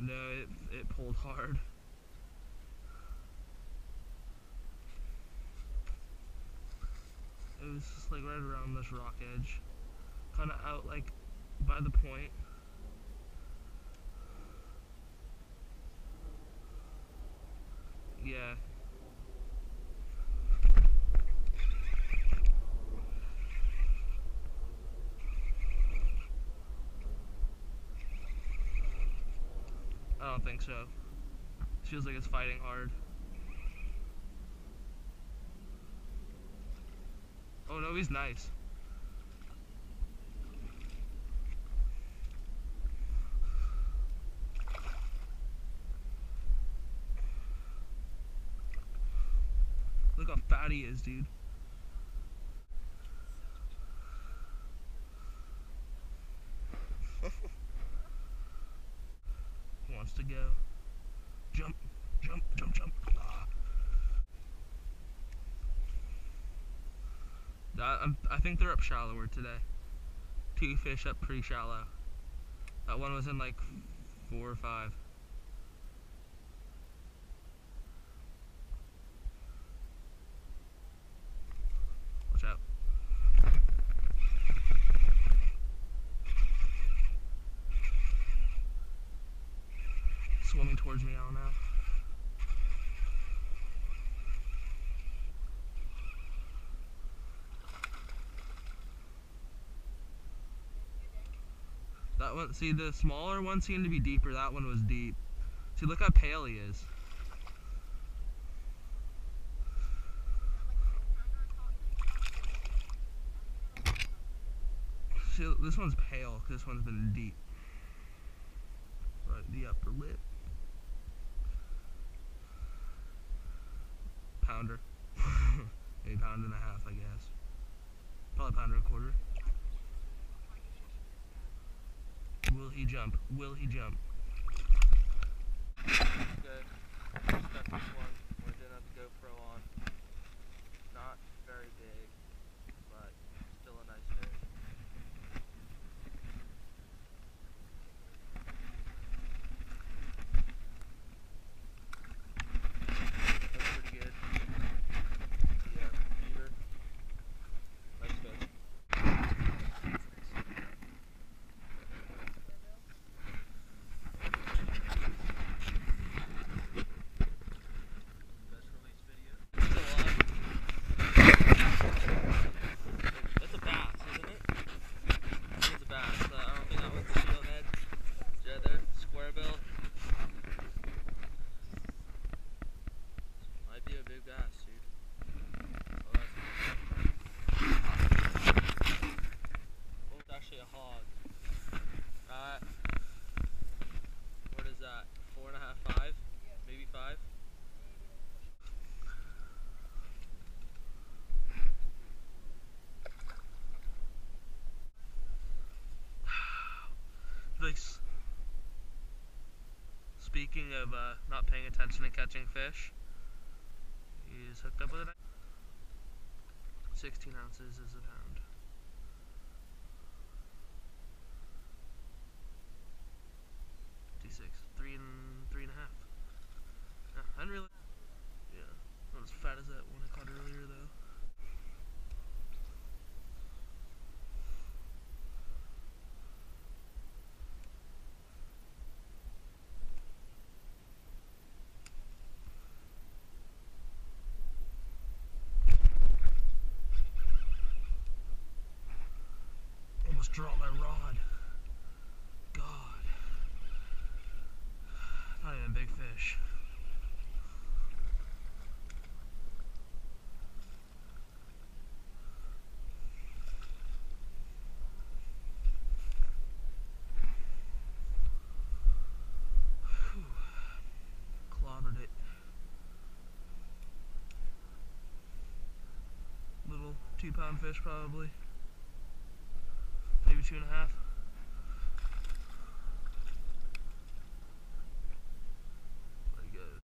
No, it, it pulled hard. It was just like right around this rock edge. Kind of out like by the point. Yeah. Don't think so. Feels like it's fighting hard. Oh no, he's nice. Look how fat he is, dude. Wants to go. Jump, jump, jump, jump. Ah. I'm, I think they're up shallower today. Two fish up pretty shallow. That one was in like four or five. Watch out. Swimming towards me, I don't know. That one, see the smaller one seemed to be deeper, that one was deep. See, look how pale he is. See, this one's pale, this one's been deep. Right, the upper lip. Pounder. Maybe pound and a half, I guess. Probably pounder and a quarter. Will he jump? Will he jump? Good. This one. We didn't have the GoPro on. Not very big, but still a nice fish. That's pretty good. Yeah, beaver. Nice fish. Best release video. That's a bass, isn't it? I think it's a bass. Uh, I don't think that one's steelhead. Yeah, there, square bill. Might be a big bass, dude. Oh, that's oh, it's actually a hog. Alright. What is that? Four and a half, five? Maybe five? like s- speaking of uh, not paying attention and catching fish, he's hooked up with it. 16 ounces is a pound. Fifty-six, three and three and a half. Yeah, I really, yeah, not as fat as that one I caught earlier though. Almost dropped my rod. God. Not even a big fish. Two pound fish probably. Two and a half.